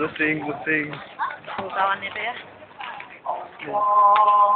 Good thing, busing. Bukawan nito ya. Yan.